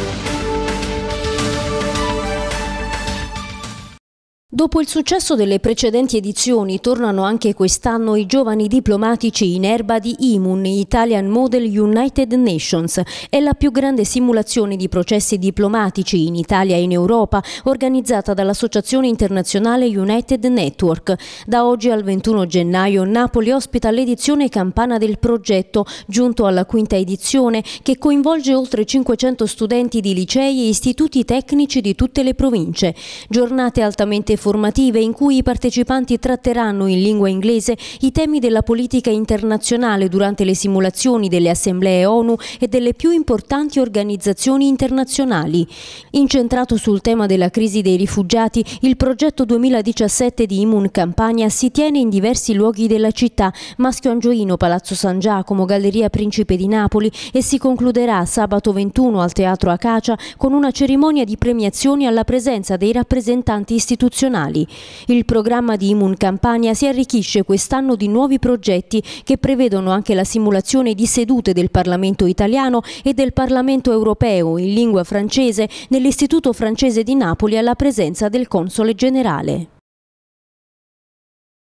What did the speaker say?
Thank you. Dopo il successo delle precedenti edizioni, tornano anche quest'anno i giovani diplomatici in erba di IMUN, Italian Model United Nations. È la più grande simulazione di processi diplomatici in Italia e in Europa, organizzata dall'Associazione internazionale United Network. Da oggi al 21 gennaio Napoli ospita l'edizione campana del progetto, giunto alla quinta edizione, che coinvolge oltre 500 studenti di licei e istituti tecnici di tutte le province. Giornate altamente formative in cui i partecipanti tratteranno in lingua inglese i temi della politica internazionale durante le simulazioni delle assemblee ONU e delle più importanti organizzazioni internazionali. Incentrato sul tema della crisi dei rifugiati, il progetto 2017 di Imun Campania si tiene in diversi luoghi della città, Maschio Angioino, Palazzo San Giacomo, Galleria Principe di Napoli e si concluderà sabato 21 al Teatro Acacia con una cerimonia di premiazioni alla presenza dei rappresentanti istituzionali nazionali. Il programma di Imun Campania si arricchisce quest'anno di nuovi progetti che prevedono anche la simulazione di sedute del Parlamento italiano e del Parlamento europeo in lingua francese nell'Istituto francese di Napoli alla presenza del console generale.